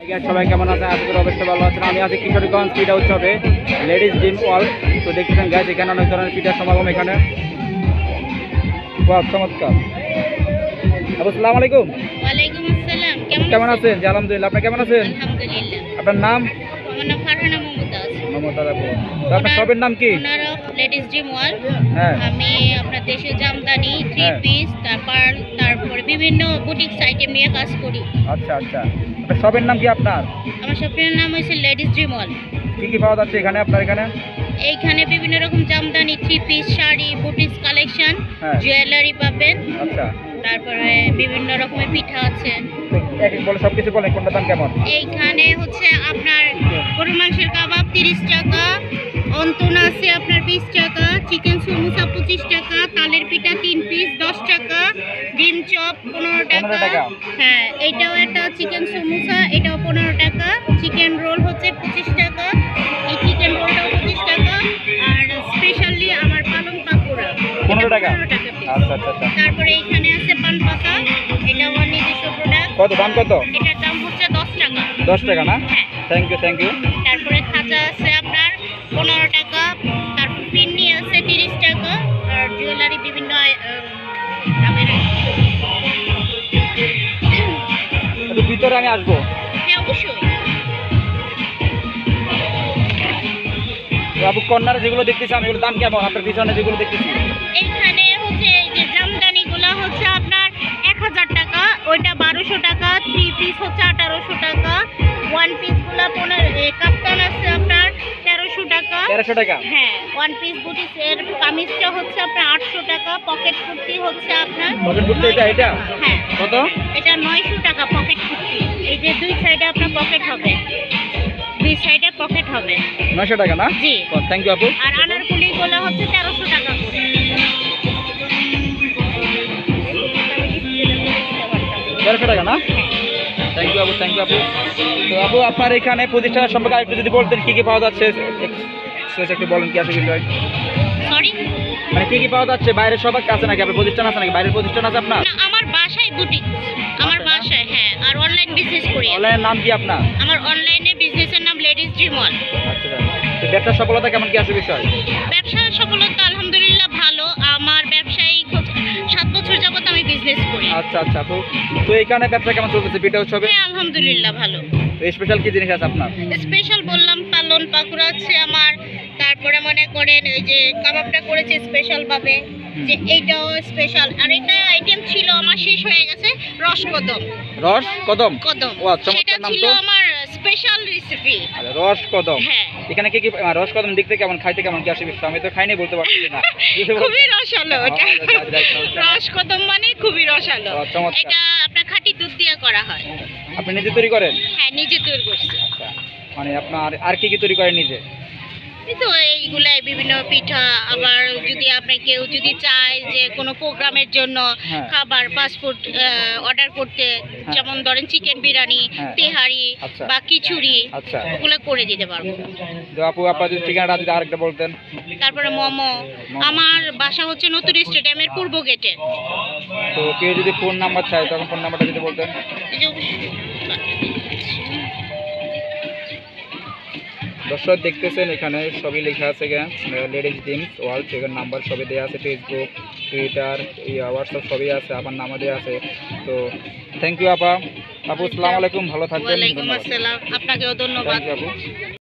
সবাই কেমন আছেন? আশা করি অবশ্যই ভালো আছেন। আমি আছি কিশোরগঞ্জ ক্রীড়া উৎসবে লেডিস ডিম ওয়াল। তো দেখতেছেন গাছ এখানে অনেক ধরনের পিঠার সমাগম এখানে। বাহ চমৎকার। আবু সালাম আলাইকুম। কেমন আছেন? জি আলহামদুলিল্লাহ। আপনি কেমন আছেন? আপনার নাম? আমার মমতাজ আপনার সবের নাম কি? লেডিস জিম ওয়ার্ল্ড হ্যাঁ। আমি দেশে জামদানি থ্রি হ্যাঁ। পিস তারপর তারপরে বিভিন্ন বুটিক্স আইটেম নিয়ে কাজ করি। আচ্ছা আচ্ছা। আপনার সবের নাম কি আপনার? আমার শপের নাম হয়েছে লেডিস জিম ওয়ার্ল্ড কি কি পাওয়া যাচ্ছে এখানে আপনার এখানে? এইখানে বিভিন্ন রকম jamdani three piece sari boutiques collection. Jewellery পাবেন। আচ্ছা। তারপরে বিভিন্ন রকমের পিঠা আছে। এক এক বলে সব কিছু কোনটা দাম কেমন? এইখানে হচ্ছে আপনার গরুর মাংসের কাবাব তিরিশ টাকা অন্তন আছে আপনার বিশ টাকা চিকেন সমুসা পঁচিশ টাকা তালের পিঠা তিন পিস দশ টাকা ডিম চপ পনেরো টাকা। হ্যাঁ এটাও একটা চিকেন সমুসা এটাও পনেরো টাকা। চিকেন রোল হচ্ছে পঁচিশ টাকা এই চিকেন রোলটাও পঁচিশ টাকা। আর স্পেশালি আমার পালং পাকুড়া পনেরো টাকা। আচ্ছা আচ্ছা আচ্ছা। তারপরে এইখানে আছে পান পাতা এটা আমার নিজস্ব প্রোডাক্ট কত দাম কত? এটার দাম হচ্ছে দশ টাকা। দশ টাকা না? থ্যাংক ইউ থ্যাংক ইউ তারপরে খাজা আছে পনেরো টাকা তারপর পিন্নি আছে তিরিশ টাকা আর জুয়েলারি বিভিন্ন দামের ভিতরে আমি আসব। হ্যাঁ অবশ্যই। আপু কর্নারে যেগুলো দেখতেছি আমি দাম কেমন? আপনার পিছনে যেগুলো দেখতেছি। এইখানে হচ্ছে এই যে জামদানিগুলো হচ্ছে আপনার এক হাজার টাকা ওইটা বারোশো টাকা থ্রি পিস হচ্ছে আঠারোশো টাকা ওয়ান পিসগুলো পনেরো কাপ্তান আছে আপনার 1300 টাকা? হ্যাঁ ওয়ান পিস বুটিসের কামিজটা হচ্ছে আপনার 800 টাকা পকেট কুর্তি হচ্ছে আপনার পকেট কুর্তি এটা এটা? হ্যাঁ। কত? এটা 900 টাকা পকেট কুর্তি। এই যে দুই সাইডে আপনার পকেট হবে। দুই সাইডে পকেট হবে। 900 টাকা না? জি। থ্যাংক ইউ আপু। আর আনারকুলি গোলা হচ্ছে 1300 টাকা করে। টাকা না? থ্যাংক ইউ আপু ইউ আপু আপনার এখানে প্রতিষ্ঠানের সম্পর্কে আরেকটু যদি বলতেন কী কী পাওয়া যাচ্ছে? একটু- একটু বলেন কি আছে বিষয়? সরি মানে কী কী পাওয়া যাচ্ছে? বাইরের সবাই আছে নাকি? আপনার প্রতিষ্ঠান আছে নাকি? বাইরের প্রতিষ্ঠান আছে আপনার? আমার বাসায় বুটিক আমার বাসায় হ্যাঁ আর অনলাইন বিজনেস করি আমি। অনলাইনের নাম কি আপনার? আমার অনলাইনে বিজনেসের নাম লেডিস ড্রিম ওয়ান আচ্ছা তো ব্যবসার সফলতা কেমন কি আছে বিষয়? ব্যবসার সফলতা আলহামদুলিল্লাহ ভালো। আমার ব্যবসায়িক হচ্ছে- সাত বছর যাবত আমি বিজনেস করি। আচ্ছা আচ্ছা। আপু তো এখানে ব্যবসা কেমন চলতেছে? পিঠা উৎসবে? হ্যাঁ আলহামদুলিল্লাহ ভালো। স্পেশাল কি জিনিস আছে আপনার? স্পেশাল বললাম পালন পাকুড়া আছে আমার। তারপরে মনে করেন ওই যে কাবাবটা করেছে স্পেশাল ভাবে যে এইটাও স্পেশাল আর এটা আইটেম ছিল আমার শেষ হয়ে গেছে রসকদম রস কদম? কদম। ও, চমৎকার সেটা নাম ছিল তো। আমার স্পেশাল রেসিপি আচ্ছা, রস কদম। হ্যাঁ। এখানে কি কি রস কদম দেখতে কেমন খাইতে কেমন কি আসে আমি তো খাইনি বলতে পারছি না। খুবই রসালো আচ্ছা, আচ্ছা, আচ্ছা, আচ্ছা। মানে খুবই রসালো। এটা আপনার খাঁটি দুধ দিয়ে করা হয়। আপনি নিজে তৈরি করেন? হ্যাঁ নিজে তৈরি করছি। আচ্ছা মানে আপনার আর কি কি তৈরি করেন নিজে? তো এইগুলাই বিভিন্ন পিঠা আবার যদি আপনি কেউ যদি চায় যে কোনো প্রোগ্রামের জন্য হ্যাঁ। খাবার ফাস্টফুড অর্ডার করতে যেমন ধরেন চিকেন বিরিয়ানি হ্যাঁ। তেহারি আচ্ছা। বা খিচুড়ি আচ্ছা। ওগুলো করে দিতে পারব। আপু আপনার যদি ঠিকানাটা যদি আরেকটা বলতেন। তারপরে মোমো। আমার বাসা হচ্ছে নতুন স্টেডিয়ামের পূর্ব গেটে। তো কেউ যদি ফোন নাম্বার চায় তখন ফোন নাম্বারটা যদি বলতেন। দর্শক দেখতেছেন এখানে সবই লেখা আছে লেডিস জিমস ওয়ার্ল্ড সেখানে নাম্বার সবই দেওয়া আছে ফেসবুক টুইটার হোয়াটসঅ্যাপ সবই আছে আমার নামও দেওয়া আছে। তো থ্যাংক ইউ আপা। আপু আসসালামু আলাইকুম ভালো থাকবেন আপনাকেও ধন্যবাদ। আপু।